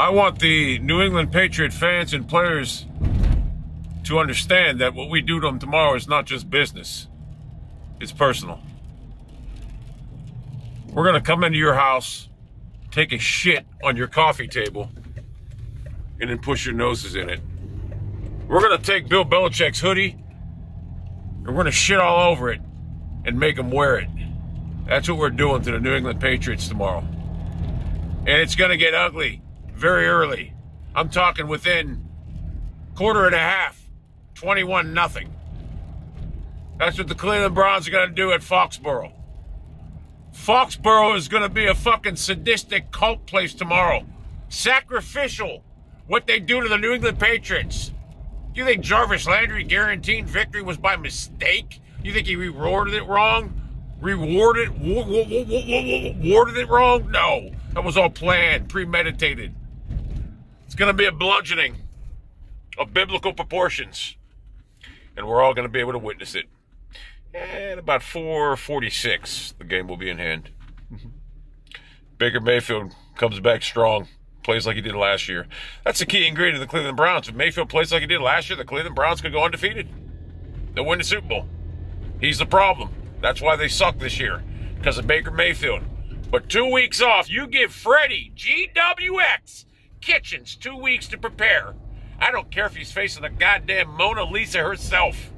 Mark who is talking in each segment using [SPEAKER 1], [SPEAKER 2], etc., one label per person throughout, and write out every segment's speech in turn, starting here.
[SPEAKER 1] I want the New England Patriot fans and players to understand that what we do to them tomorrow is not just business, it's personal. We're going to come into your house, take a shit on your coffee table, and then push your noses in it. We're going to take Bill Belichick's hoodie and we're going to shit all over it and make them wear it. That's what we're doing to the New England Patriots tomorrow. And it's going to get ugly very early. I'm talking within quarter and a half, 21 nothing. That's what the Cleveland Browns are going to do at Foxborough. Foxborough is going to be a fucking sadistic cult place tomorrow. Sacrificial. What they do to the New England Patriots. Do you think Jarvis Landry guaranteed victory was by mistake? You think he rewarded it wrong? Rewarded, warded it wrong? No, that was all planned, premeditated. It's going to be a bludgeoning of biblical proportions, and we're all going to be able to witness it. At about 4:46, the game will be in hand. Mm-hmm. Baker Mayfield comes back strong plays like he did last year. That's the key ingredient of the Cleveland Browns. If Mayfield plays like he did last year, the Cleveland Browns could go undefeated. They'll win the Super Bowl. He's the problem. That's why they suck this year, because of Baker Mayfield. But two weeks off, you give Freddie GWX Kitchens two weeks to prepare. I don't care if he's facing the goddamn Mona Lisa herself.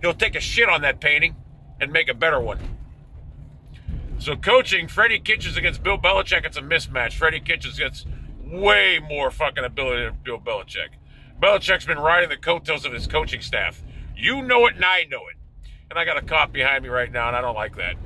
[SPEAKER 1] He'll take a shit on that painting and make a better one. So coaching Freddie Kitchens against Bill Belichick, it's a mismatch. Freddie Kitchens gets way more fucking ability than Bill Belichick. Belichick's been riding the coattails of his coaching staff. You know it and I know it. And I got a cop behind me right now, and I don't like that.